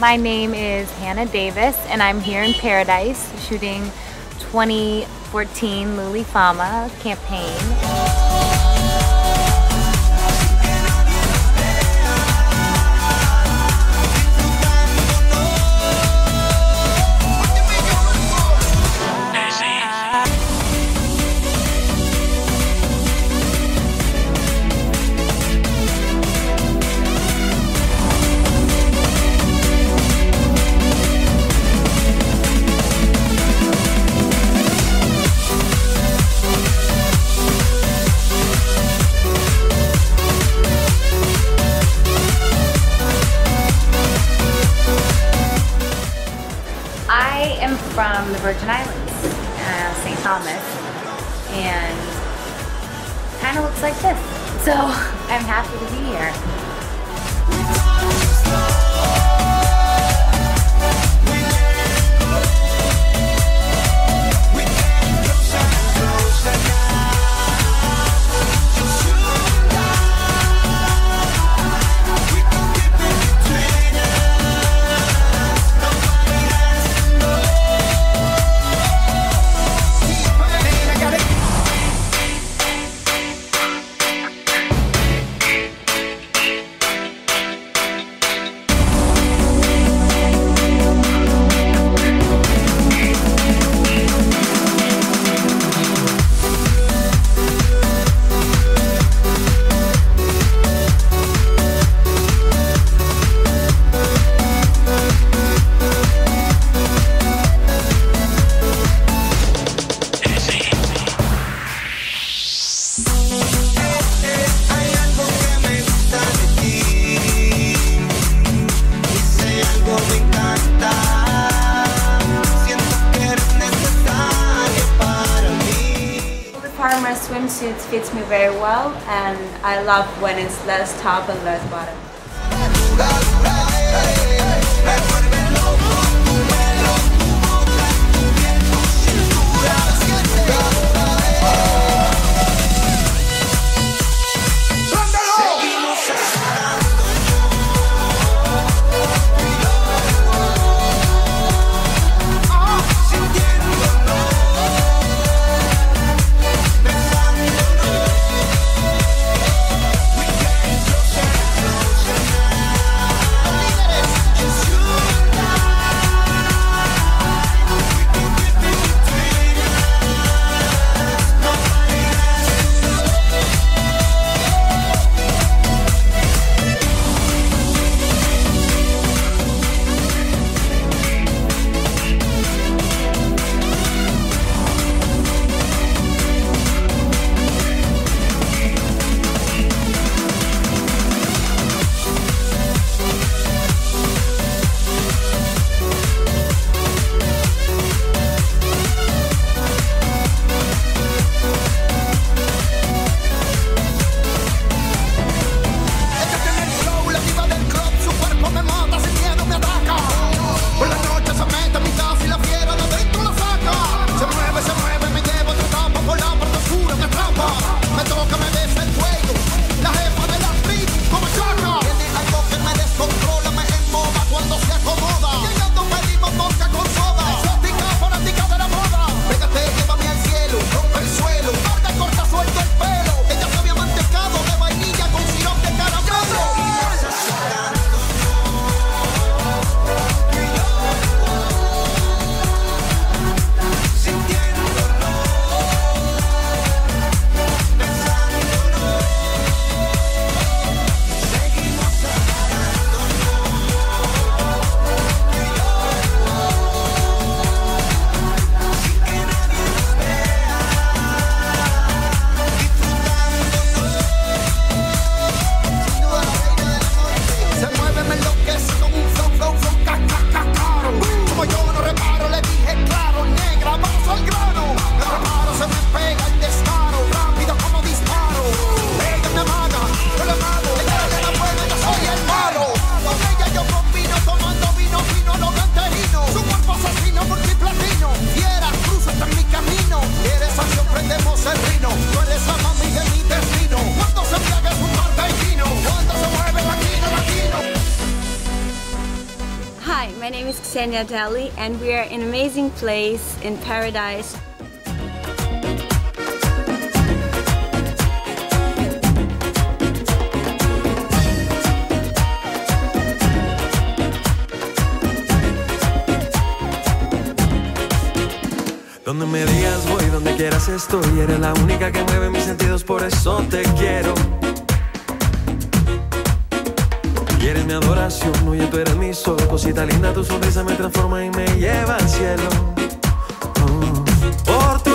My name is Hannah Davis and I'm here in Paradise shooting 2014 Luli Fama campaign. From the Virgin Islands, uh, St. Thomas, and kind of looks like this. So I'm happy to be here. Fama swimsuits fits me very well and I love when it's less top and less bottom. Chania Delhi and we are in an amazing place in paradise. Donde me digas voy, donde quieras estoy, eres la única que mueve mis sentidos, por eso te quiero. mi adoración. Oye, tú eres mi sol, cosita linda, tu sonrisa me transforma y me lleva al cielo. Oh. Por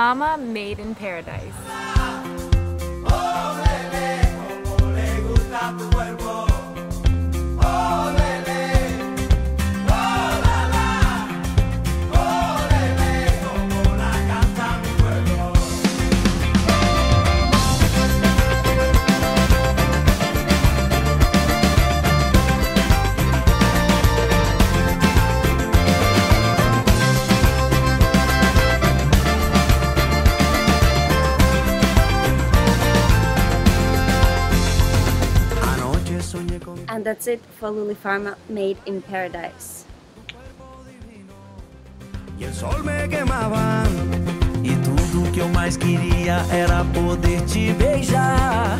Fama Made in Paradise. And that's it for Luli Made in Paradise. E o sol me queimava E tudo que eu mais queria era poder te beijar